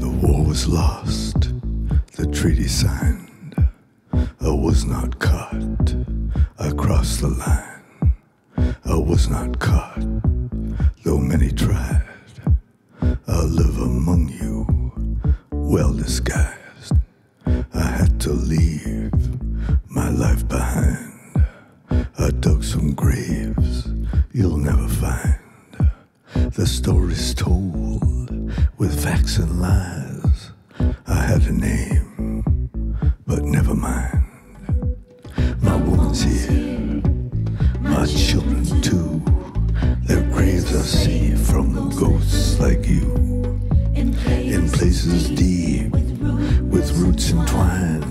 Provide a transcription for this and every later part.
The war was lost, the treaty signed. I was not caught. I crossed the line. I was not caught, though many tried. I live among you, well disguised. I had to leave my life behind. I dug some graves you'll never find. The story's told with facts and lies. I had a name, but never mind. My woman's here, my children too. Their graves I see from ghosts like you. In places deep, with roots entwined.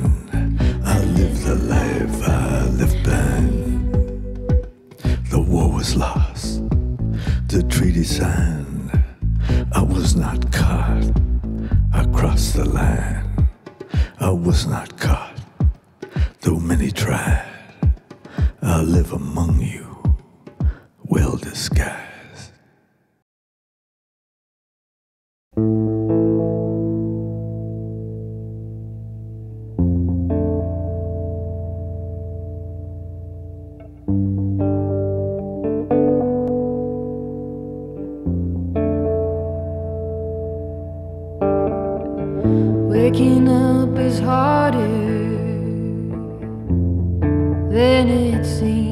I live the life I left behind. The war was lost, the treaty signed. The. I was not caught, though many tried. I live among you, well disguised. Waking up is harder than it seems.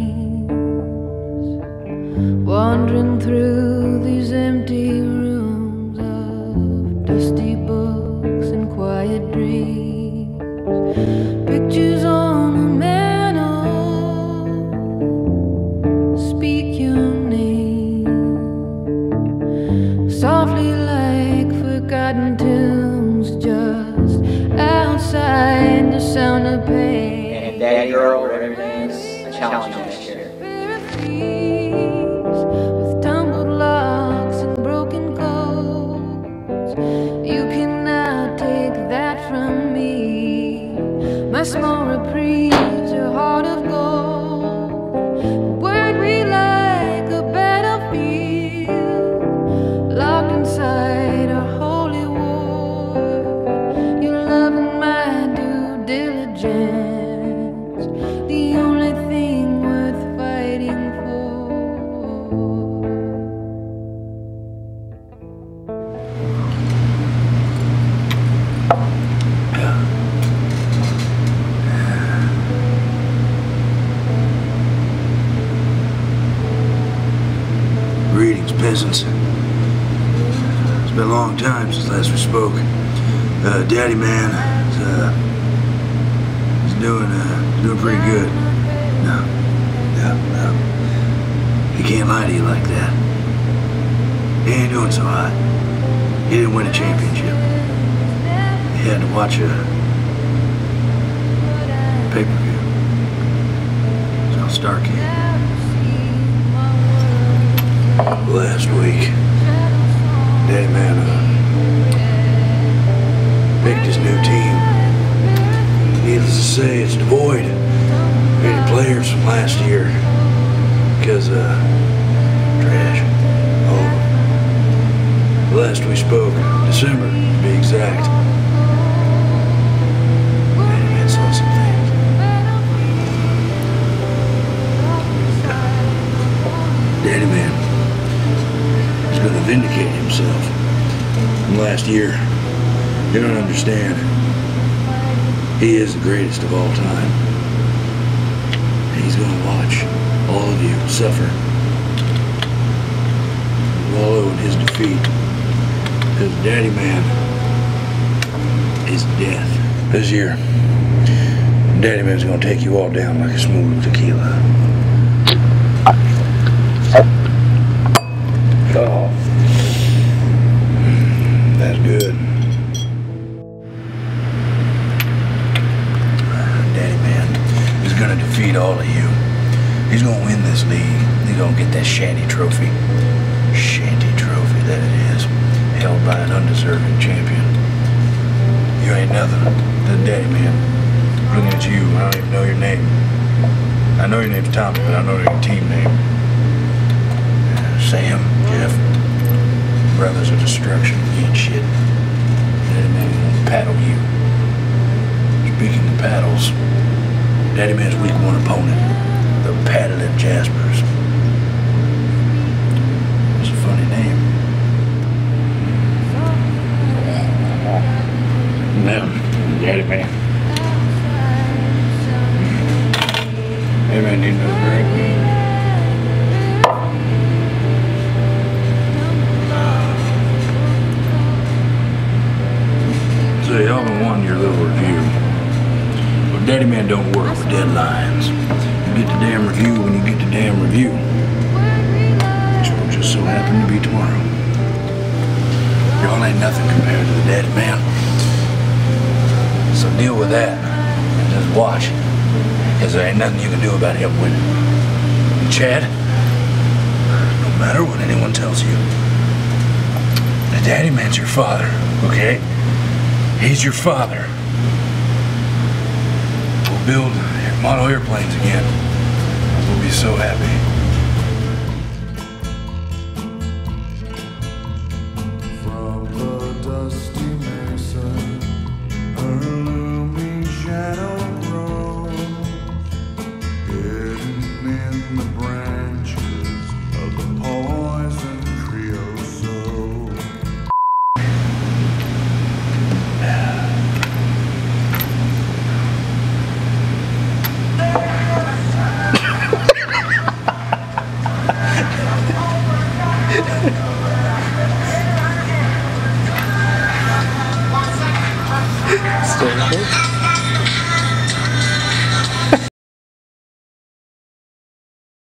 Diligence, the only thing worth fighting for. Greetings, peasants. It's been a long time since last we spoke. Uh, Daddy Man uh, doing, uh, doing pretty good. No, no, no. He can't lie to you like that. He ain't doing so hot. He didn't win a championship. He had to watch a pay-per-view. On Starrcade. Last week, Daddy Man uh, picked his new team. Needless to say, it's devoid of any players from last year because, uh, trash. The last we spoke, December to be exact. Daddy Man is going to vindicate himself from last year. You don't understand. He is the greatest of all time. He's going to watch all of you suffer. Wallow in his defeat. Because Daddy Man is death. This year, Daddy Man's going to take you all down like a smooth tequila. Oh. That's good. This league. He's gonna get that shanty trophy. Shanty trophy that it is. Held by an undeserving champion. You ain't nothing to Daddy Man. Looking at you, I don't even know your name. I know your name's Tommy, but I don't know your team name. Sam, Jeff, Brothers of Destruction, you shit. Daddy Man won't paddle you. Speaking of paddles, Daddy Man's week one opponent, the Paddling Jaspers. It's a funny name. Daddy Man. Hey man, need another drink? So y'all been wanting your little review. But Daddy Man don't work with deadlines. Get the damn review when you get the damn review. Which will just so happen to be tomorrow. Y'all ain't nothing compared to the Daddy Man. So deal with that and just watch. Cause there ain't nothing you can do about him winning. Chad, no matter what anyone tells you, the Daddy Man's your father, okay? He's your father. We'll build model airplanes again. We'll be so happy. From the dusty Nope.